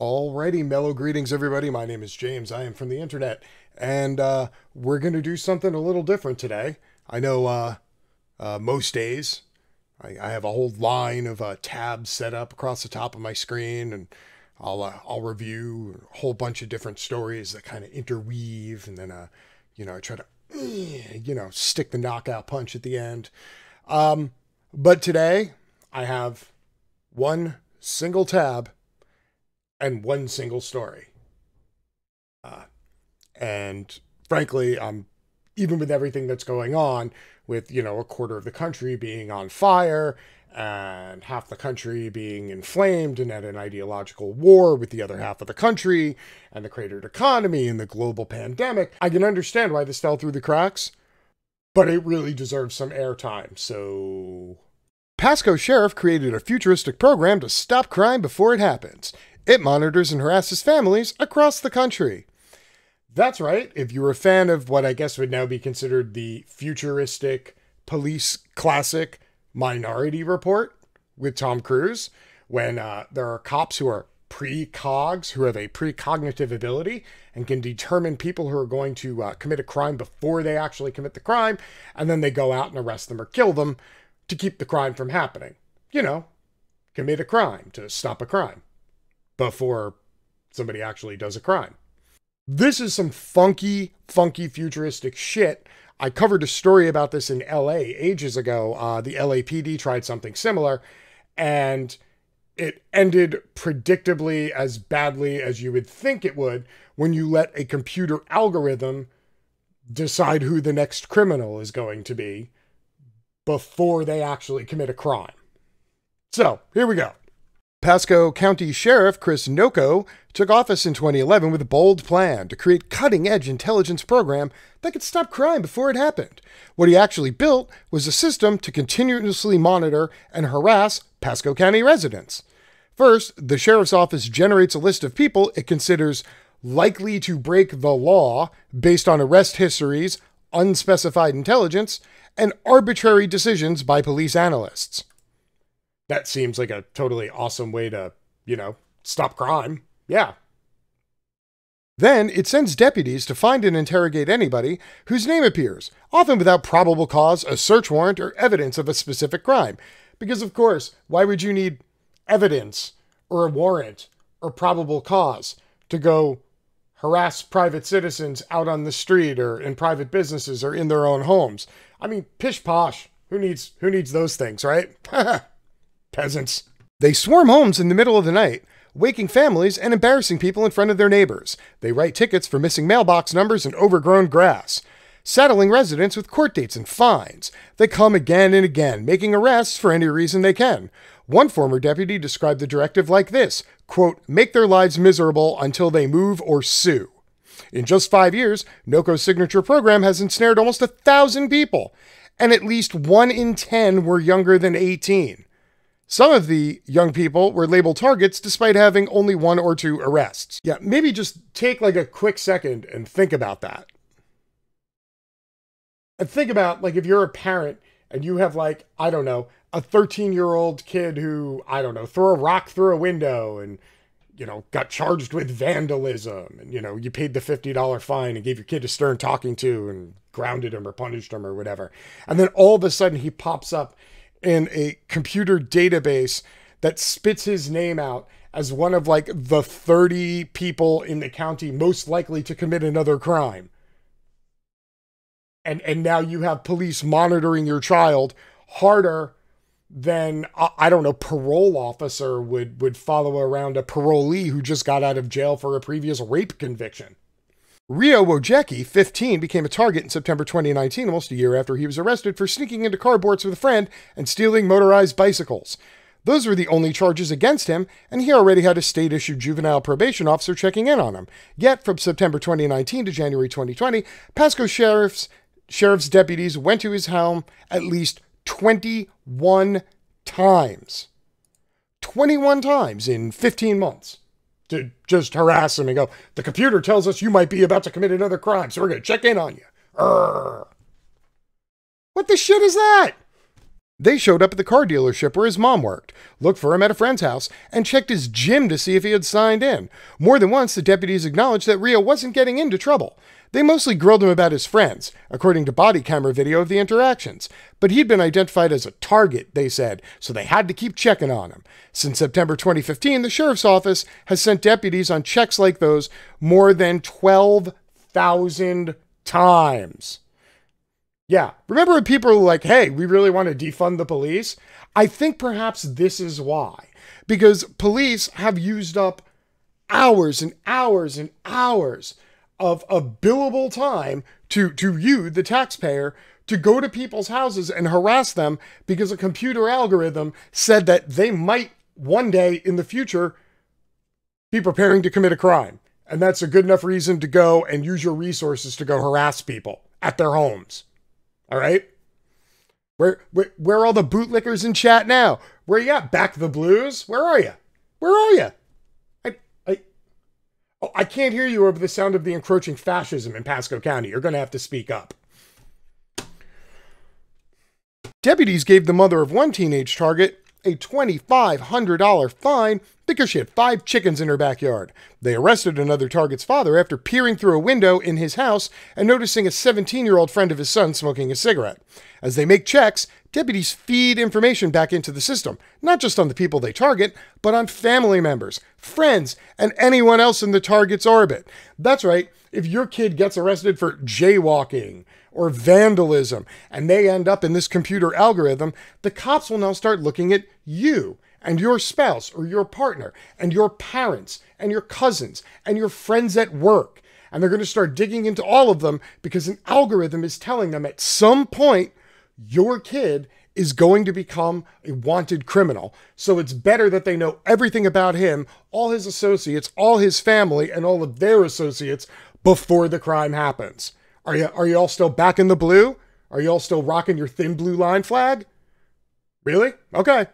Alrighty, mellow greetings, everybody. My name is James. I am from the internet, and uh, we're going to do something a little different today. I know uh, uh, most days I, I, have a whole line of uh, tabs set up across the top of my screen, and I'll uh, I'll review a whole bunch of different stories that kind of interweave, and then uh, you know I try to you know stick the knockout punch at the end. Um, but today I have one single tab and one single story. Uh, and frankly, um, even with everything that's going on, with you know a quarter of the country being on fire and half the country being inflamed and at an ideological war with the other half of the country and the cratered economy and the global pandemic, I can understand why this fell through the cracks, but it really deserves some airtime. So Pasco Sheriff created a futuristic program to stop crime before it happens. It monitors and harasses families across the country. That's right. If you're a fan of what I guess would now be considered the futuristic police classic Minority Report with Tom Cruise, when uh, there are cops who are precogs, who have a precognitive ability and can determine people who are going to uh, commit a crime before they actually commit the crime, and then they go out and arrest them or kill them to keep the crime from happening. You know, commit a crime to stop a crime before somebody actually does a crime. This is some funky, funky futuristic shit. I covered a story about this in LA ages ago. Uh, the LAPD tried something similar, and it ended predictably as badly as you would think it would when you let a computer algorithm decide who the next criminal is going to be before they actually commit a crime. So, here we go. Pasco County Sheriff Chris Nocco took office in 2011 with a bold plan to create cutting-edge intelligence program that could stop crime before it happened. What he actually built was a system to continuously monitor and harass Pasco County residents. First, the sheriff's office generates a list of people it considers likely to break the law based on arrest histories, unspecified intelligence, and arbitrary decisions by police analysts that seems like a totally awesome way to, you know, stop crime. Yeah. Then it sends deputies to find and interrogate anybody whose name appears, often without probable cause, a search warrant, or evidence of a specific crime. Because, of course, why would you need evidence or a warrant or probable cause to go harass private citizens out on the street or in private businesses or in their own homes? I mean, pish posh. Who needs who needs those things, right? Peasants. They swarm homes in the middle of the night, waking families and embarrassing people in front of their neighbors. They write tickets for missing mailbox numbers and overgrown grass, saddling residents with court dates and fines. They come again and again, making arrests for any reason they can. One former deputy described the directive like this quote, make their lives miserable until they move or sue. In just five years, Nocco's signature program has ensnared almost a thousand people, and at least one in ten were younger than 18. Some of the young people were labeled targets despite having only one or two arrests. Yeah, maybe just take like a quick second and think about that. And think about like if you're a parent and you have like, I don't know, a 13 year old kid who, I don't know, threw a rock through a window and, you know, got charged with vandalism and, you know, you paid the $50 fine and gave your kid a stern talking to and grounded him or punished him or whatever. And then all of a sudden he pops up in a computer database that spits his name out as one of like the 30 people in the county most likely to commit another crime. And and now you have police monitoring your child harder than I don't know parole officer would would follow around a parolee who just got out of jail for a previous rape conviction. Rio Wojtecki, 15, became a target in September 2019, almost a year after he was arrested for sneaking into carports with a friend and stealing motorized bicycles. Those were the only charges against him, and he already had a state issued juvenile probation officer checking in on him. Yet, from September 2019 to January 2020, Pasco Sheriff's, Sheriff's deputies went to his home at least 21 times. 21 times in 15 months to just harass him and go, the computer tells us you might be about to commit another crime, so we're going to check in on you. Urgh. What the shit is that? They showed up at the car dealership where his mom worked, looked for him at a friend's house, and checked his gym to see if he had signed in. More than once, the deputies acknowledged that Rio wasn't getting into trouble. They mostly grilled him about his friends, according to body camera video of the interactions. But he'd been identified as a target, they said, so they had to keep checking on him. Since September 2015, the sheriff's office has sent deputies on checks like those more than 12,000 times. Yeah. Remember when people were like, hey, we really want to defund the police? I think perhaps this is why. Because police have used up hours and hours and hours of, of billable time to, to you, the taxpayer, to go to people's houses and harass them because a computer algorithm said that they might one day in the future be preparing to commit a crime. And that's a good enough reason to go and use your resources to go harass people at their homes. All right. Where, where, where are all the bootlickers in chat now? Where you at? Back the blues? Where are you? Where are you? I, I, oh, I can't hear you over the sound of the encroaching fascism in Pasco County. You're going to have to speak up. Deputies gave the mother of one teenage target a $2,500 fine because she had five chickens in her backyard. They arrested another target's father after peering through a window in his house and noticing a 17 year old friend of his son smoking a cigarette. As they make checks, deputies feed information back into the system, not just on the people they target, but on family members, friends, and anyone else in the target's orbit. That's right, if your kid gets arrested for jaywalking, or vandalism, and they end up in this computer algorithm, the cops will now start looking at you and your spouse or your partner and your parents and your cousins and your friends at work. And they're going to start digging into all of them because an algorithm is telling them at some point your kid is going to become a wanted criminal. So it's better that they know everything about him, all his associates, all his family, and all of their associates before the crime happens. Are you are you all still back in the blue? Are you all still rocking your thin blue line flag? Really? Okay.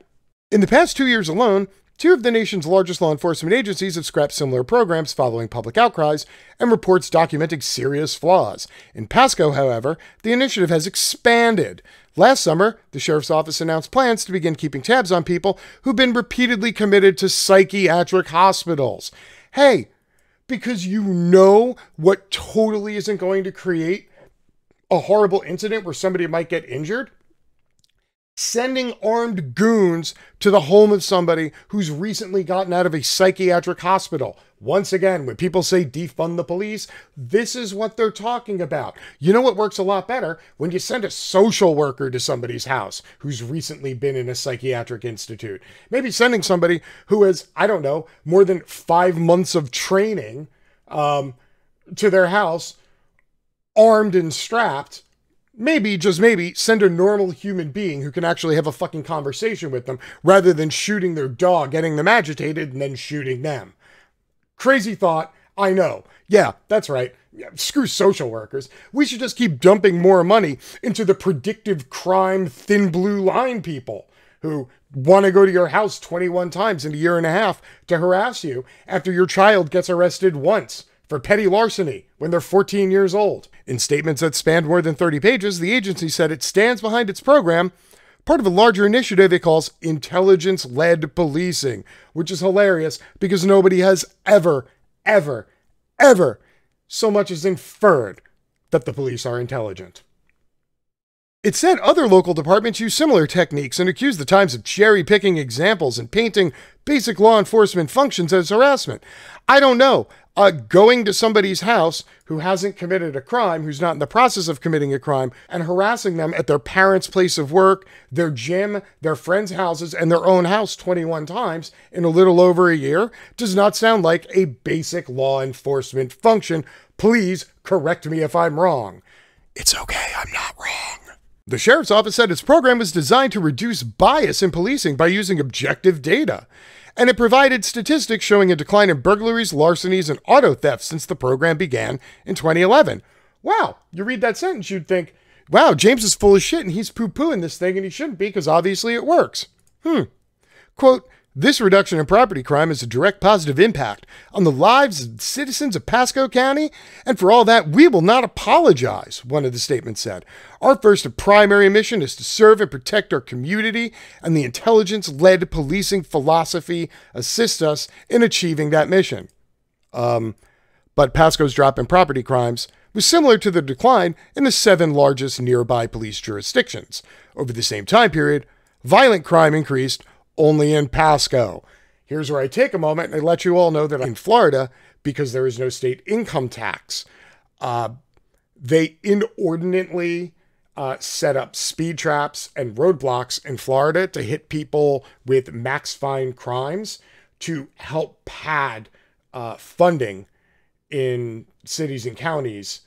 In the past two years alone, two of the nation's largest law enforcement agencies have scrapped similar programs following public outcries and reports documenting serious flaws. In Pasco, however, the initiative has expanded. Last summer, the sheriff's office announced plans to begin keeping tabs on people who've been repeatedly committed to psychiatric hospitals. Hey, because you know what totally isn't going to create a horrible incident where somebody might get injured? Sending armed goons to the home of somebody who's recently gotten out of a psychiatric hospital. Once again, when people say defund the police, this is what they're talking about. You know what works a lot better? When you send a social worker to somebody's house who's recently been in a psychiatric institute. Maybe sending somebody who has, I don't know, more than five months of training um, to their house, armed and strapped maybe, just maybe, send a normal human being who can actually have a fucking conversation with them rather than shooting their dog, getting them agitated, and then shooting them. Crazy thought, I know. Yeah, that's right. Yeah, screw social workers. We should just keep dumping more money into the predictive crime thin blue line people who want to go to your house 21 times in a year and a half to harass you after your child gets arrested once for petty larceny when they're 14 years old. In statements that spanned more than 30 pages, the agency said it stands behind its program, part of a larger initiative it calls intelligence led policing, which is hilarious because nobody has ever, ever, ever so much as inferred that the police are intelligent. It said other local departments use similar techniques and accused the Times of cherry picking examples and painting basic law enforcement functions as harassment. I don't know uh, going to somebody's house who hasn't committed a crime, who's not in the process of committing a crime, and harassing them at their parents' place of work, their gym, their friends' houses, and their own house 21 times in a little over a year does not sound like a basic law enforcement function. Please correct me if I'm wrong. It's okay, I'm not wrong. The sheriff's office said its program was designed to reduce bias in policing by using objective data and it provided statistics showing a decline in burglaries, larcenies, and auto thefts since the program began in 2011. Wow, you read that sentence, you'd think, wow, James is full of shit and he's poo pooing this thing and he shouldn't be because obviously it works. Hmm. Quote, This reduction in property crime has a direct positive impact on the lives of citizens of Pasco County, and for all that, we will not apologize, one of the statements said. Our first and primary mission is to serve and protect our community, and the intelligence led policing philosophy assists us in achieving that mission. Um, but Pasco's drop in property crimes was similar to the decline in the seven largest nearby police jurisdictions. Over the same time period, violent crime increased only in Pasco. Here's where I take a moment and I let you all know that in Florida, because there is no state income tax, uh, they inordinately uh, set up speed traps and roadblocks in Florida to hit people with max fine crimes to help pad uh, funding in cities and counties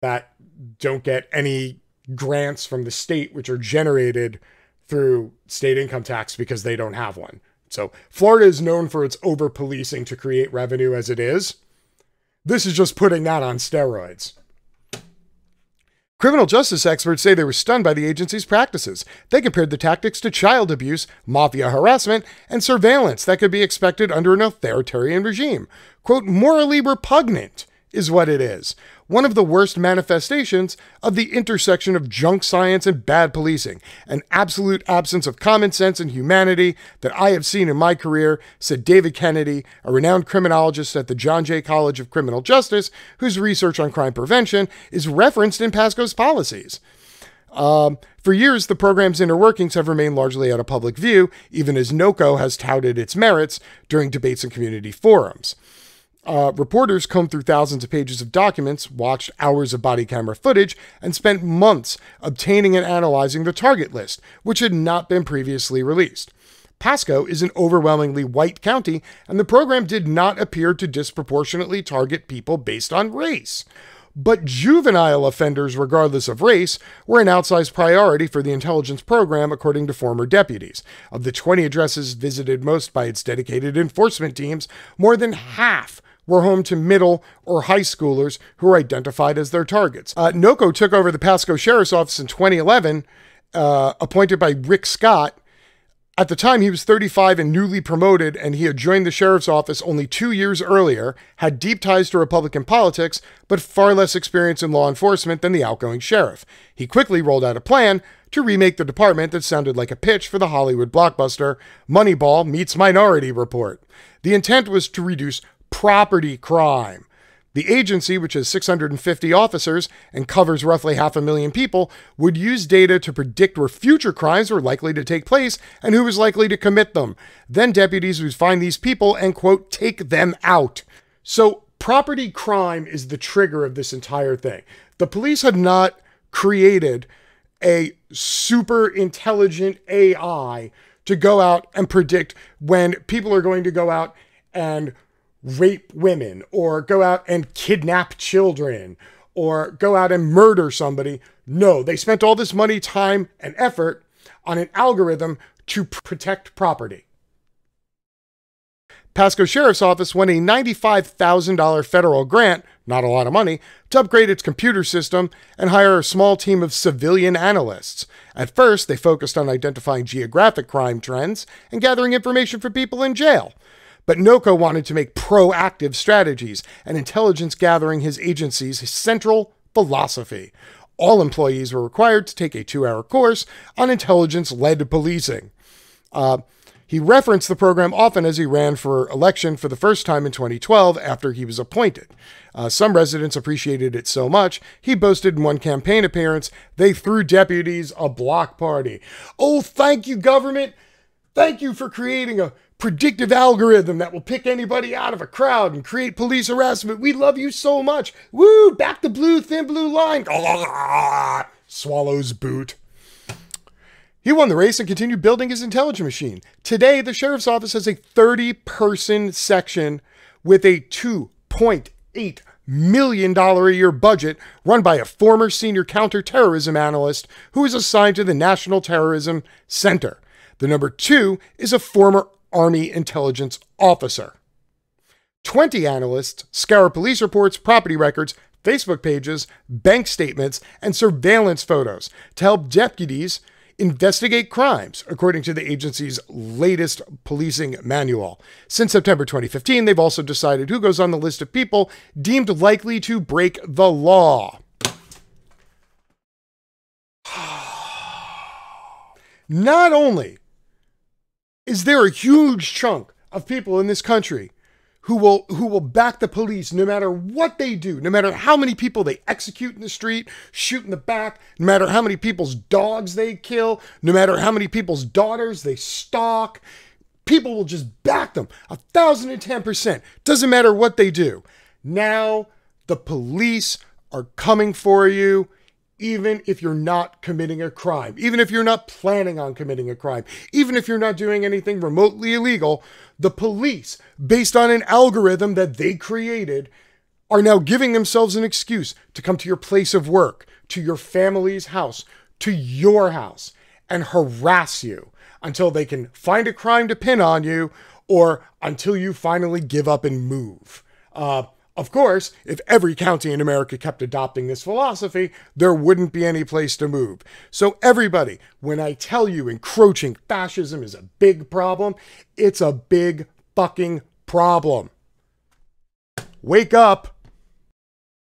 that don't get any grants from the state, which are generated through state income tax because they don't have one. So Florida is known for its over policing to create revenue as it is. This is just putting that on steroids. Criminal justice experts say they were stunned by the agency's practices. They compared the tactics to child abuse, mafia harassment, and surveillance that could be expected under an authoritarian regime. Quote, morally repugnant is what it is one of the worst manifestations of the intersection of junk science and bad policing, an absolute absence of common sense and humanity that I have seen in my career, said David Kennedy, a renowned criminologist at the John Jay College of Criminal Justice, whose research on crime prevention is referenced in Pasco's policies. Um, for years, the program's inner workings have remained largely out of public view, even as Nocco has touted its merits during debates and community forums. Uh, reporters combed through thousands of pages of documents, watched hours of body camera footage, and spent months obtaining and analyzing the target list, which had not been previously released. Pasco is an overwhelmingly white county, and the program did not appear to disproportionately target people based on race. But juvenile offenders, regardless of race, were an outsized priority for the intelligence program, according to former deputies. Of the 20 addresses visited most by its dedicated enforcement teams, more than half were home to middle or high schoolers who were identified as their targets. Uh, Nocco took over the Pasco Sheriff's Office in 2011, uh, appointed by Rick Scott. At the time, he was 35 and newly promoted, and he had joined the sheriff's office only two years earlier, had deep ties to Republican politics, but far less experience in law enforcement than the outgoing sheriff. He quickly rolled out a plan to remake the department that sounded like a pitch for the Hollywood blockbuster Moneyball meets Minority Report. The intent was to reduce property crime. The agency, which has 650 officers and covers roughly half a million people, would use data to predict where future crimes were likely to take place and who was likely to commit them. Then deputies would find these people and, quote, take them out. So, property crime is the trigger of this entire thing. The police had not created a super intelligent AI to go out and predict when people are going to go out and rape women or go out and kidnap children or go out and murder somebody. No, they spent all this money, time, and effort on an algorithm to protect property. Pasco Sheriff's Office won a $95,000 federal grant, not a lot of money, to upgrade its computer system and hire a small team of civilian analysts. At first, they focused on identifying geographic crime trends and gathering information from people in jail. But Nocco wanted to make proactive strategies and intelligence gathering his agency's central philosophy. All employees were required to take a two hour course on intelligence led policing. Uh, he referenced the program often as he ran for election for the first time in 2012 after he was appointed. Uh, some residents appreciated it so much, he boasted in one campaign appearance, they threw deputies a block party. Oh, thank you, government. Thank you for creating a predictive algorithm that will pick anybody out of a crowd and create police harassment. We love you so much. Woo, back the blue, thin blue line. Swallows boot. He won the race and continued building his intelligence machine. Today, the sheriff's office has a 30 person section with a $2.8 million a year budget run by a former senior counterterrorism analyst who is assigned to the National Terrorism Center. The number two is a former Army intelligence officer. 20 analysts scour police reports, property records, Facebook pages, bank statements, and surveillance photos to help deputies investigate crimes, according to the agency's latest policing manual. Since September 2015, they've also decided who goes on the list of people deemed likely to break the law. Not only is there a huge chunk of people in this country who will who will back the police no matter what they do, no matter how many people they execute in the street, shoot in the back, no matter how many people's dogs they kill, no matter how many people's daughters they stalk. People will just back them a thousand and ten percent. Doesn't matter what they do. Now the police are coming for you even if you're not committing a crime, even if you're not planning on committing a crime, even if you're not doing anything remotely illegal, the police, based on an algorithm that they created, are now giving themselves an excuse to come to your place of work, to your family's house, to your house, and harass you until they can find a crime to pin on you or until you finally give up and move. Uh, of course, if every county in America kept adopting this philosophy, there wouldn't be any place to move. So, everybody, when I tell you encroaching fascism is a big problem, it's a big fucking problem. Wake up.